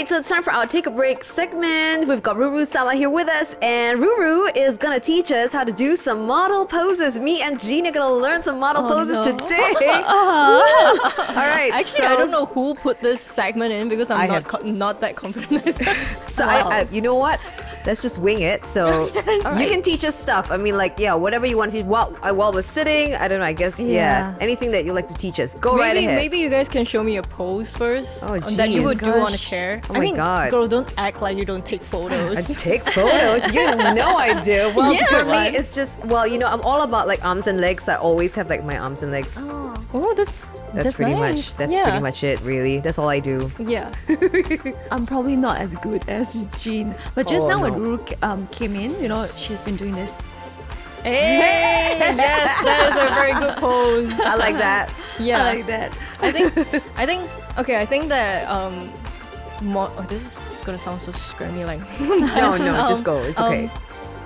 right, so it's time for our take a break segment. We've got Ruru Sama here with us, and Ruru is gonna teach us how to do some model poses. Me and Jean are gonna learn some model Oh, poses no. today. Uh-huh. All right. Actually, so, I don't know who put this segment in because I'm I not have- not that confident. So Wow. I, I, you know what? Let's just wing it. So you can teach us stuff. I mean, like, yeah, whatever you want to teach. While uh, while we're sitting, I don't know. I guess, yeah, Yeah. anything that you like to teach us. Go right maybe ahead. maybe you guys can show me a pose first Oh, that you would jeez. do on a chair. Oh I my mean, God. girl, don't act like you don't take photos. I take photos. You know I do. Well, Yeah, for me, right. it's just well, you know, I'm all about like arms and legs. I always have like my arms and legs. oh, that's That's, pretty nice. much. That's yeah. pretty much it. Really, that's all I do. Yeah. I'm probably not as good as Jean, but just Oh, now when no. Ruru ca- um, came in, you know, she's been doing this. Hey, yes, that is a very good pose. I like that. Yeah. I like that. I think I think okay, I think that um mo- oh, this is gonna sound so scrammy like No, no, just Um, go. It's um, okay.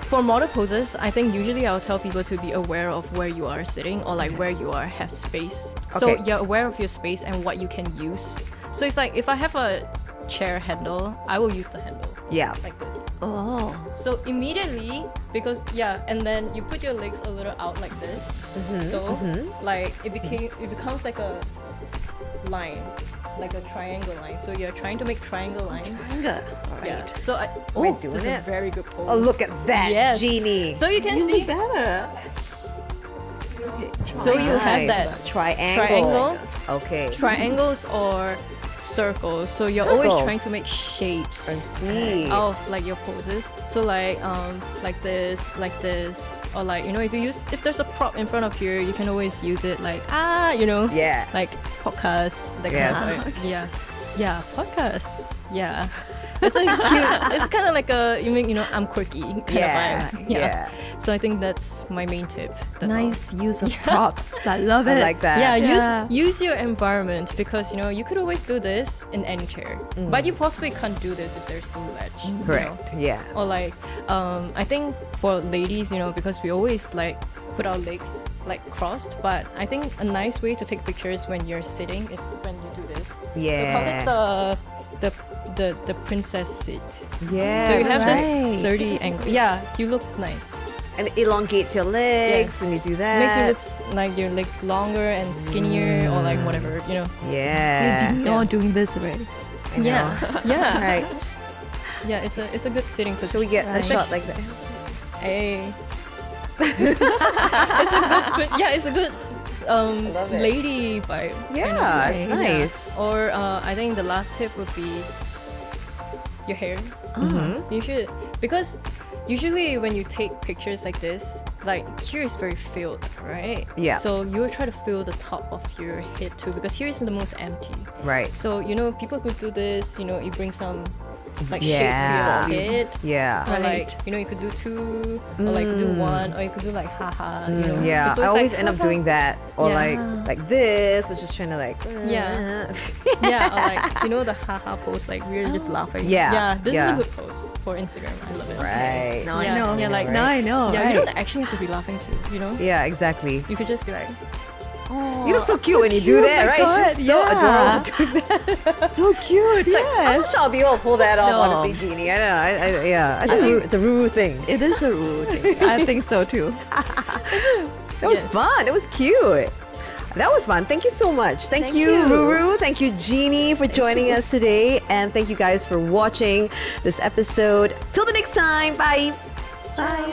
For model poses, I think usually I'll tell people to be aware of where you are sitting or like where you are have space. Okay. So you're aware of your space and what you can use. So it's like if I have a chair handle, I will use the handle yeah. like this. Oh. So immediately, because yeah, and then you put your legs a little out like this. Mm-hmm, so like it became it becomes like a line, like a triangle line. So you're trying to make triangle lines. Good. Yeah. So I, We're oh, doing this is a very good pose. Oh, look at that, Yes. Jeannie. So you can You see. better. So you have that triangle. triangle. Okay. triangles or circles. So you're always trying to make shapes. I see. of like your poses. So like um like this, like this, or like you know if you use if there's a prop in front of you, you can always use it like ah you know Yeah. like podcast that Yes. kind of yeah yeah podcast yeah. It's a cute. It's kind of like a you mean you know I'm quirky kind Yeah. of vibe. Yeah. So I think that's my main tip. That's all. Nice use of props. I love I it. like that. Yeah, Yeah. use use your environment because you know you could always do this in any chair, but you possibly can't do this if there's no ledge. you know? Mm. Correct. Yeah. Or like, um, I think for ladies, you know, because we always like put our legs like crossed, but I think a nice way to take pictures when you're sitting is when you do this. Yeah. We call it Yeah. the the the the princess seat. Yeah. so you have that's this right. 30 angle. Yeah, you look nice. and elongate your legs Yes. when you do that. Makes you look like your legs longer and skinnier or like mm. whatever, you know. Yeah. You're Yeah. doing this already. I know. Yeah, yeah, Right. yeah. It's a it's a good sitting position. Should we get a shot like that? Hey. it's a good, good- yeah, it's a good um it. lady vibe. Yeah, it's thing. nice. Or uh, I think the last tip would be your hair. Mm-hmm. You should because usually when you take pictures like this, like here is very filled, right? Yeah. So you will try to fill the top of your head too because here is the most empty. Right. So you know people who do this, you know, it brings some like Yeah. shape to your head. Yeah. Or like you know you could do two, or like do one, or you could do like haha. You know. Mm. Yeah, So I always like, end up doing that, or Yeah. like like this, or just trying to like Yeah. yeah, or like you know the haha pose, like we're just laughing. Yeah, yeah. This yeah. is a good pose for Instagram. I love it. right. Now Yeah, I know. yeah, like- now I know. Yeah, right? you don't actually have to be laughing too. You know, Yeah, exactly. you could just be like, You look so oh, cute when you do that, oh right? God, It's just so yeah. adorable doing that. so cute. I'm not sure I'll be able to pull that off, No. honestly, Jeannie. I don't know. I, I, yeah, I think think- it's a Ruru thing. It is a rule. thing. I think so too. That was Yes. fun. It was cute. That was fun. Thank you so much. Thank, Thank you, you. Ruru. Thank you, Jeannie, for joining us today. And thank you guys for watching this episode. Till the next time. Bye. Bye.